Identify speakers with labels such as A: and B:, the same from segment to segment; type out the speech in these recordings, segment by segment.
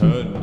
A: turn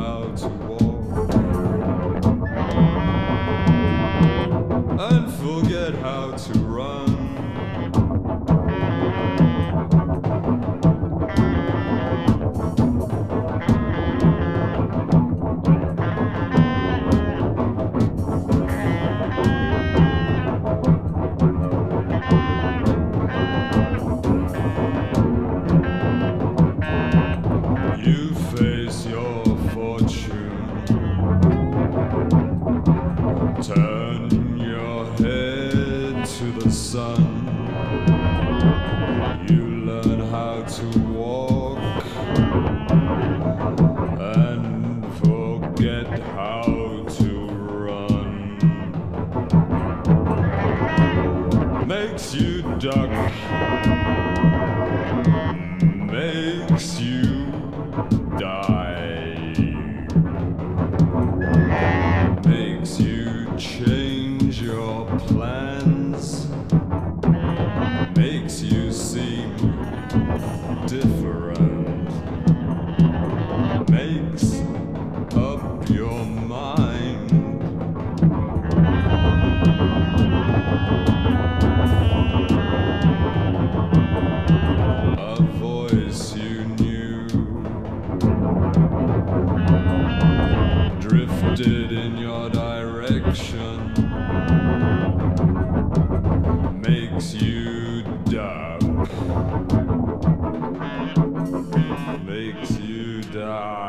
A: how to change your plans. Makes you seem different. Makes up your mind. A voice you takes you down.